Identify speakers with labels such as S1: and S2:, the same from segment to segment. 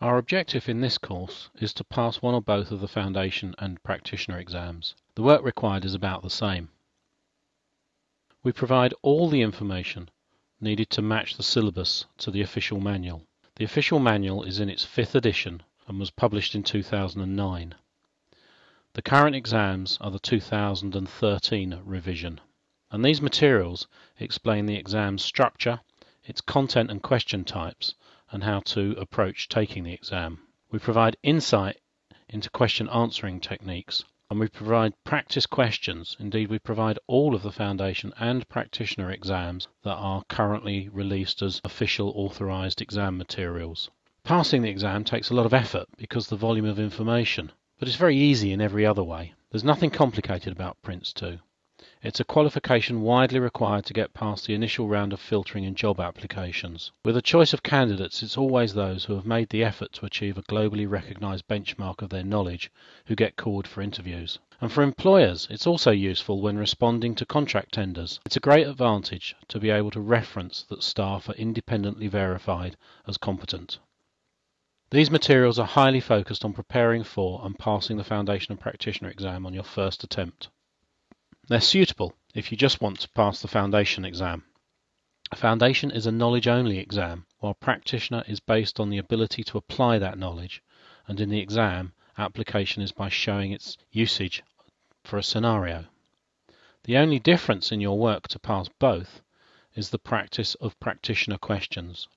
S1: Our objective in this course is to pass one or both of the Foundation and Practitioner exams. The work required is about the same. We provide all the information needed to match the syllabus to the official manual. The official manual is in its fifth edition and was published in 2009. The current exams are the 2013 revision. And these materials explain the exam structure, its content and question types, and how to approach taking the exam. We provide insight into question answering techniques and we provide practice questions. Indeed, we provide all of the foundation and practitioner exams that are currently released as official authorized exam materials. Passing the exam takes a lot of effort because the volume of information, but it's very easy in every other way. There's nothing complicated about Prince 2. It's a qualification widely required to get past the initial round of filtering in job applications. With a choice of candidates, it's always those who have made the effort to achieve a globally recognized benchmark of their knowledge who get called for interviews. And for employers, it's also useful when responding to contract tenders. It's a great advantage to be able to reference that staff are independently verified as competent. These materials are highly focused on preparing for and passing the Foundation and Practitioner exam on your first attempt. They're suitable if you just want to pass the foundation exam. A foundation is a knowledge only exam, while practitioner is based on the ability to apply that knowledge, and in the exam, application is by showing its usage for a scenario. The only difference in your work to pass both is the practice of practitioner questions.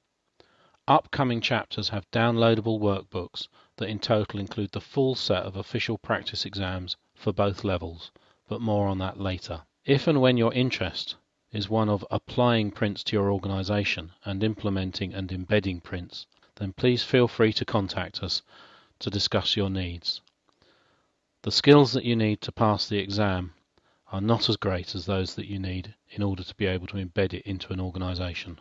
S1: Upcoming chapters have downloadable workbooks that in total include the full set of official practice exams for both levels but more on that later. If and when your interest is one of applying Prince to your organization and implementing and embedding Prince, then please feel free to contact us to discuss your needs. The skills that you need to pass the exam are not as great as those that you need in order to be able to embed it into an organization.